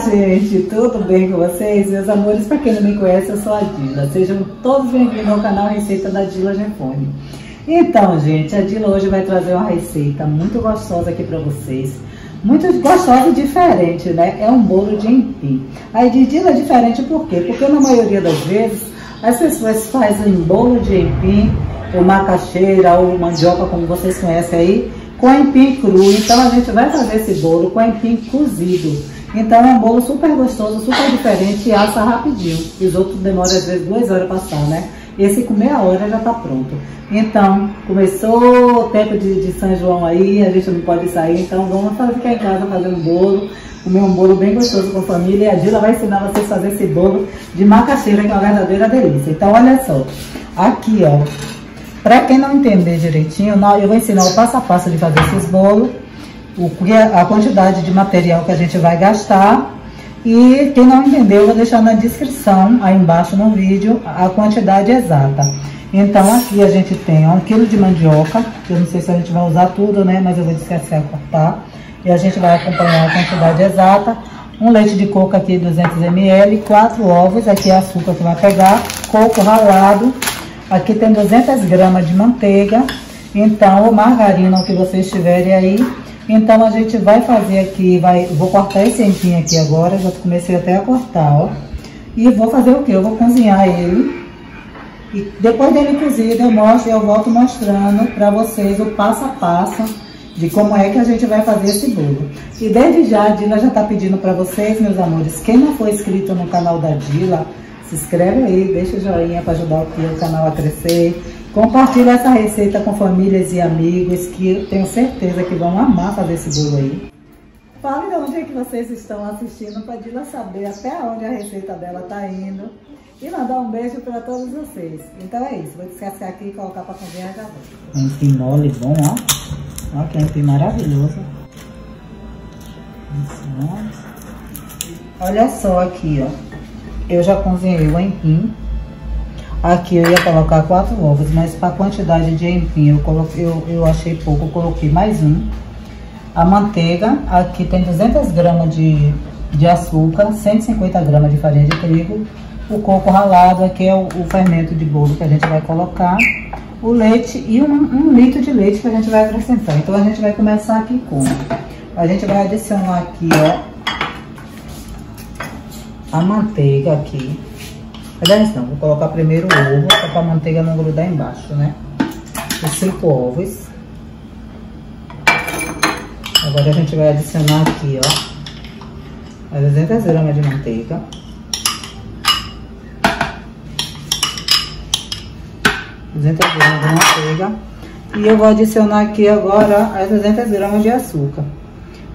gente, tudo bem com vocês? Meus amores, para quem não me conhece, eu sou a Dila. Sejam todos bem-vindos ao canal Receita da Dila Gefone. Então, gente, a Dila hoje vai trazer uma receita muito gostosa aqui para vocês. Muito gostosa e diferente, né? É um bolo de empim. Aí de Dila é diferente por quê? Porque na maioria das vezes as pessoas fazem bolo de empim, ou macaxeira, ou mandioca, como vocês conhecem aí, com empim cru. Então a gente vai fazer esse bolo com empim cozido. Então é um bolo super gostoso, super diferente e assa rapidinho. Os outros demoram às vezes duas horas para assar, né? Esse com meia hora já tá pronto. Então, começou o tempo de, de, São João aí, a gente não pode sair, então vamos ficar em casa fazendo bolo, comer um bolo bem gostoso com a família. E a Dila vai ensinar vocês a fazer esse bolo de macaxeira, que é uma verdadeira delícia. Então, olha só, aqui ó, para quem não entender direitinho, eu vou ensinar o passo a passo de fazer esses bolos, a quantidade de material que a gente vai gastar. E quem não entendeu, eu vou deixar na descrição, aí embaixo no vídeo, a quantidade exata. Então aqui a gente tem um quilo de mandioca, eu não sei se a gente vai usar tudo, né? Mas eu vou descascar cortar. E a gente vai acompanhar a quantidade exata. Um leite de coco aqui, 200 ml, quatro ovos, aqui é açúcar que vai pegar, coco ralado, Aqui tem 200 gramas de manteiga, então, margarina, o que vocês tiverem aí. Então, a gente vai fazer aqui, vai, vou cortar esse empim aqui agora, já comecei até a cortar, ó. E vou fazer o que? Eu vou cozinhar ele. E depois dele cozido, eu mostro, eu volto mostrando para vocês o passo a passo de como é que a gente vai fazer esse bolo. E desde já, a Dila já tá pedindo para vocês, meus amores, quem não for inscrito no canal da Dila, se inscreve aí, deixa o joinha para ajudar o canal a crescer. Compartilha essa receita com famílias e amigos que eu tenho certeza que vão amar fazer esse bolo aí. Fale de onde é que vocês estão assistindo para Dila saber até onde a receita dela tá indo. E mandar um beijo para todos vocês. Então é isso, vou descascar aqui e colocar para cozinhar já vou. Um empim mole bom, ó. Ó que é empim maravilhoso. Olha só aqui, ó. Eu já cozinhei o empim. Aqui eu ia colocar quatro ovos, mas para a quantidade de empim eu, coloquei, eu, eu achei pouco, eu coloquei mais um. A manteiga, aqui tem 200 gramas de, de açúcar, 150 gramas de farinha de trigo. O coco ralado, aqui é o, o fermento de bolo que a gente vai colocar. O leite e um, um litro de leite que a gente vai acrescentar. Então a gente vai começar aqui com... A gente vai adicionar aqui, ó, a manteiga aqui. Aliás, não, vou colocar primeiro o ovo, para a manteiga não grudar embaixo, né? Os cinco ovos. Agora a gente vai adicionar aqui, ó, as 200 gramas de manteiga. Duzentas gramas de manteiga. E eu vou adicionar aqui agora as 200 gramas de açúcar.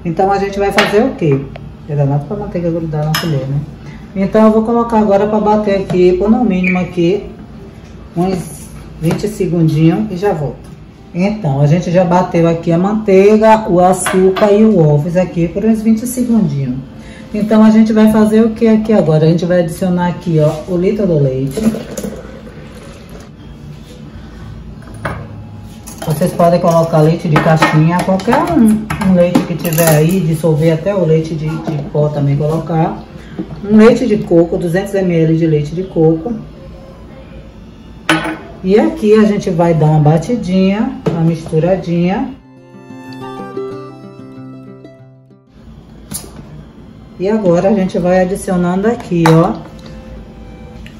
Então, a gente vai fazer o quê? É danado pra manteiga grudar na colher, né? Então eu vou colocar agora para bater aqui, por no mínimo aqui, uns 20 segundinhos e já volto. Então, a gente já bateu aqui a manteiga, o açúcar e o ovos aqui por uns 20 segundinhos. Então, a gente vai fazer o que aqui agora? A gente vai adicionar aqui, ó, o litro do leite. Vocês podem colocar leite de caixinha, qualquer um, um leite que tiver aí, dissolver até o leite de, de pó também colocar um leite de coco, 200 ml de leite de coco. E aqui a gente vai dar uma batidinha, uma misturadinha. E agora a gente vai adicionando aqui, ó,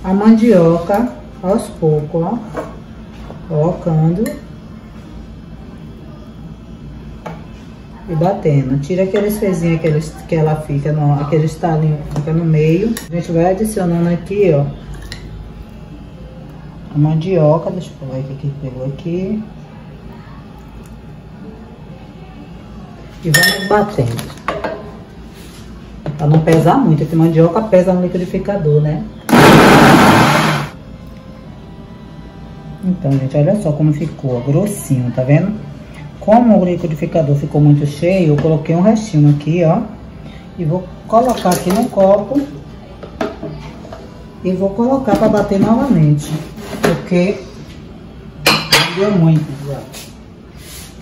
a mandioca aos poucos, ó, colocando. E batendo. Tira aqueles fezinhos que, eles, que ela fica, no, aquele estalinho que fica no meio. A gente vai adicionando aqui, ó, a mandioca. Deixa eu ver o que pegou aqui. E vamos batendo. Pra não pesar muito, porque mandioca pesa no liquidificador, né? Então, gente, olha só como ficou, grossinho, tá vendo? Como o liquidificador ficou muito cheio, eu coloquei um restinho aqui, ó. E vou colocar aqui no copo. E vou colocar para bater novamente. Porque deu muito já.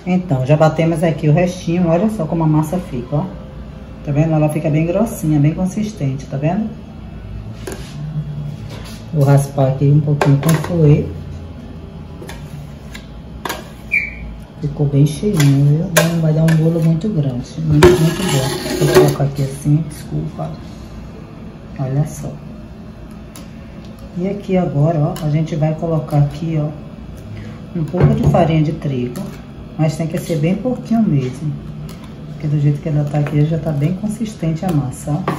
Então, já batemos aqui o restinho. Olha só como a massa fica, ó. Tá vendo? Ela fica bem grossinha, bem consistente, tá vendo? Vou raspar aqui um pouquinho com fouet. Ficou bem cheinho, viu? Não vai dar um bolo muito grande, muito, muito bom. Vou colocar aqui assim, desculpa. Olha só. E aqui agora, ó, a gente vai colocar aqui, ó, um pouco de farinha de trigo. Mas tem que ser bem pouquinho mesmo. Porque do jeito que ela tá aqui, já tá bem consistente a massa, ó.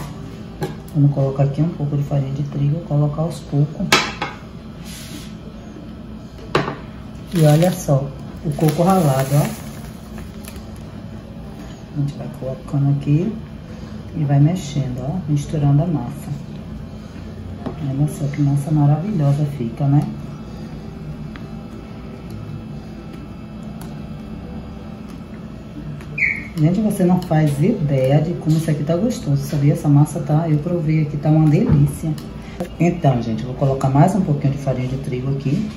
Vamos colocar aqui um pouco de farinha de trigo, colocar aos poucos. E olha só, o coco ralado, ó. A gente vai colocando aqui e vai mexendo, ó, misturando a massa. Olha só que massa maravilhosa fica, né? Gente, você não faz ideia de como isso aqui tá gostoso, sabia? Essa massa tá, eu provei aqui, tá uma delícia. Então, gente, vou colocar mais um pouquinho de farinha de trigo aqui.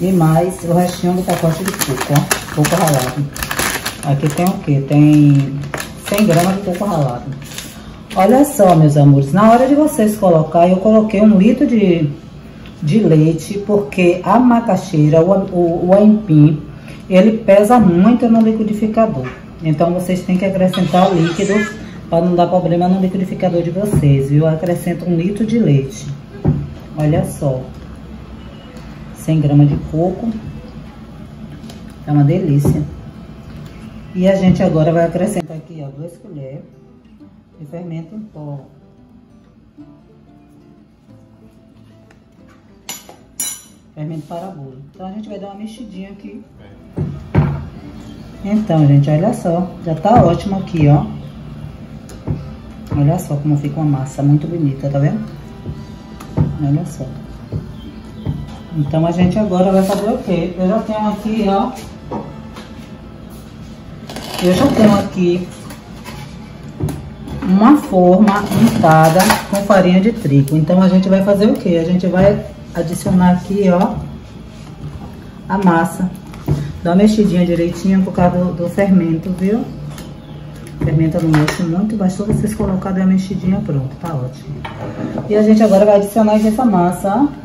E mais o restinho do pacote de coco, ó, coco ralado. Aqui tem o quê? Tem 100 gramas de coco ralado. Olha só, meus amores, na hora de vocês colocar, eu coloquei um litro de, de leite, porque a macaxeira, o, o, o aipim, ele pesa muito no liquidificador. Então, vocês têm que acrescentar o líquido para não dar problema no liquidificador de vocês, viu? Acrescenta um litro de leite. Olha só. 100 gramas de coco. É uma delícia. E a gente agora vai acrescentar aqui, ó, duas colheres de fermento em pó. Fermento para bolo. Então a gente vai dar uma mexidinha aqui. Então, gente, olha só. Já tá ótimo aqui, ó. Olha só como fica uma massa muito bonita, tá vendo? Olha só. Então, a gente agora vai fazer o quê? Eu já tenho aqui, ó. Eu já tenho aqui uma forma untada com farinha de trigo. Então, a gente vai fazer o quê? A gente vai adicionar aqui, ó, a massa. Dá uma mexidinha direitinho por causa do, do fermento, viu? O fermento não mexe muito, bastou vocês colocarem a mexidinha, pronto, tá ótimo. E a gente agora vai adicionar aqui essa massa, ó.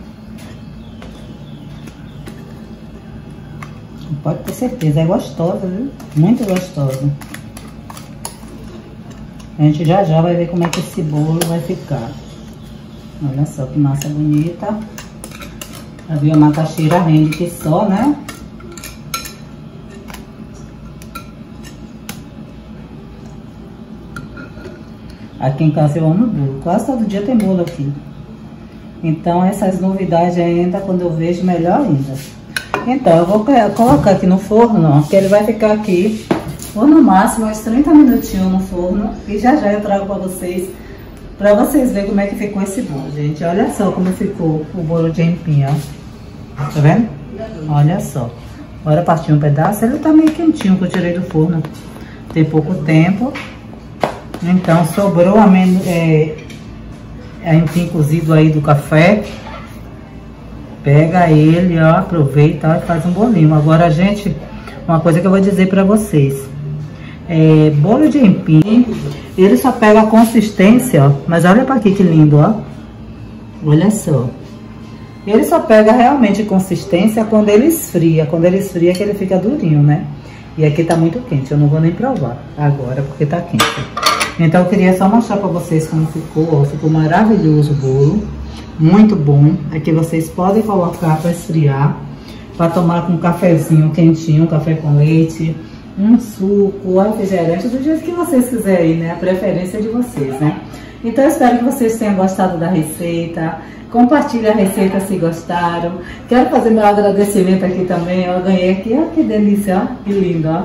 Pode ter certeza, é gostosa, viu? Muito gostosa. A gente já já vai ver como é que esse bolo vai ficar. Olha só que massa bonita. Já viu a macaxeira rende que só, né? Aqui em casa eu amo bolo. Quase todo dia tem bolo aqui. Então, essas novidades ainda, quando eu vejo, melhor ainda. Então, eu vou colocar aqui no forno, ó, que ele vai ficar aqui por no máximo uns 30 minutinhos no forno. E já já eu trago pra vocês, pra vocês verem como é que ficou esse bolo, gente. Olha só como ficou o bolo de empim, ó. Tá vendo? Olha só. Agora partiu um pedaço, ele tá meio quentinho que eu tirei do forno. Tem pouco tempo. Então, sobrou amendo, é, a empim cozido aí do café. Pega ele, ó, aproveita e faz um bolinho. Agora, gente, uma coisa que eu vou dizer pra vocês. É, bolo de empim, ele só pega a consistência, ó. Mas olha pra aqui que lindo, ó. Olha só. Ele só pega realmente consistência quando ele esfria. Quando ele esfria que ele fica durinho, né? E aqui tá muito quente, eu não vou nem provar agora porque tá quente. Então eu queria só mostrar pra vocês como ficou, ó. Ficou maravilhoso o bolo. Muito bom. Aqui vocês podem colocar pra esfriar. Pra tomar com um cafezinho quentinho, um café com leite, um suco, refrigerante, do jeito que vocês quiserem, né? A preferência de vocês, né? Então eu espero que vocês tenham gostado da receita. Compartilhe a receita se gostaram. Quero fazer meu agradecimento aqui também. Eu ganhei aqui, ó, que delícia, ó, que lindo, ó.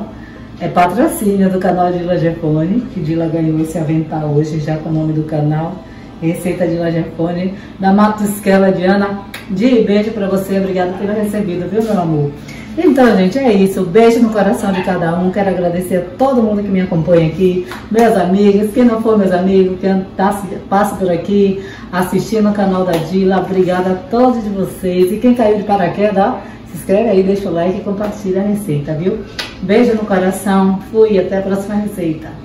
É patrocínio do canal Dila Gefone, que Dila ganhou esse avental hoje já com o nome do canal. Receita de Lajefone, da Matusquela Diana. De beijo pra você, obrigada ter recebido, viu, meu amor? Então, gente, é isso. Beijo no coração de cada um. Quero agradecer a todo mundo que me acompanha aqui, meus amigos, quem não for meus amigos, que tá, passa por aqui, assistindo o canal da Dila. Obrigada a todos de vocês. E quem caiu de paraquedas, ó, se inscreve aí, deixa o like e compartilha a receita, viu? Beijo no coração. Fui, até a próxima receita.